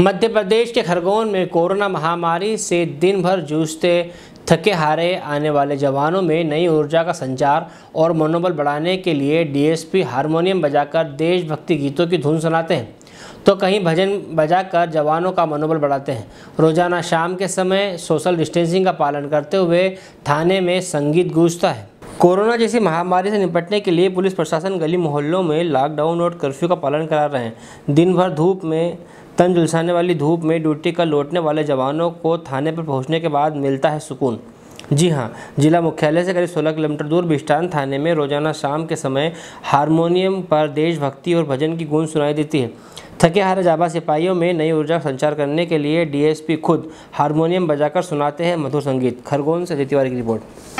मध्य प्रदेश के खरगोन में कोरोना महामारी से दिन भर जूझते, थके हारे आने वाले जवानों में नई ऊर्जा का संचार और मनोबल बढ़ाने के लिए डीएसपी हारमोनियम बजाकर देशभक्ति गीतों की धुन सुनाते हैं। तो कहीं भजन बजाकर जवानों का मनोबल बढ़ाते हैं। रोज़ाना शाम के समय सोशल डिस्टेंसिंग का पालन करते हुए थाने में संगीत गूंजता है। कोरोना जैसी महामारी से निपटने के लिए पुलिस प्रशासन गली मोहल्लों में लॉकडाउन और कर्फ्यू का पालन करा रहे हैं। दिन भर धूप में तन झुलसाने वाली धूप में ड्यूटी कर लौटने वाले जवानों को थाने पर पहुँचने के बाद मिलता है सुकून। जी हाँ जिला मुख्यालय से करीब 16 किलोमीटर दूर बिस्टान थाने में रोज़ाना शाम के समय हारमोनियम पर देशभक्ति और भजन की गूंज सुनाई देती है। थके हारे जाबा सिपाहियों में नई ऊर्जा संचार करने के लिए डीएसपी खुद हारमोनियम बजाकर सुनाते हैं मधुर संगीत। खरगोन से तिवारी की रिपोर्ट।